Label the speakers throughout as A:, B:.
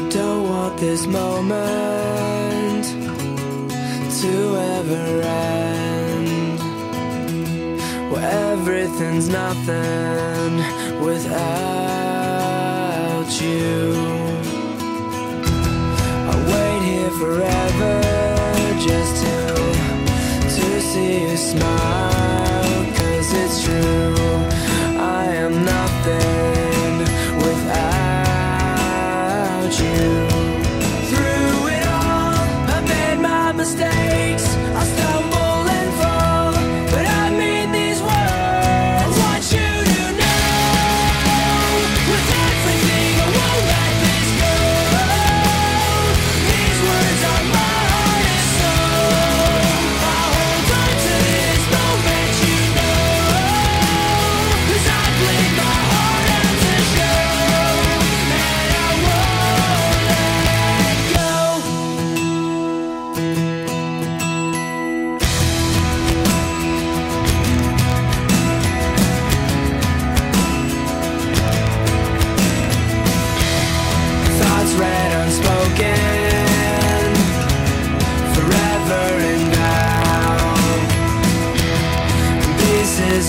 A: I don't want this moment to ever end. Where everything's nothing without you. I wait here forever just to to see you smile. stay.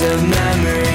A: of memory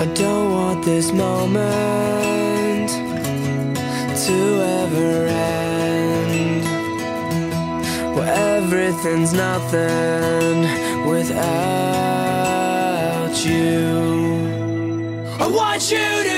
A: I don't want this moment to ever end. Where everything's nothing without you. I want you to.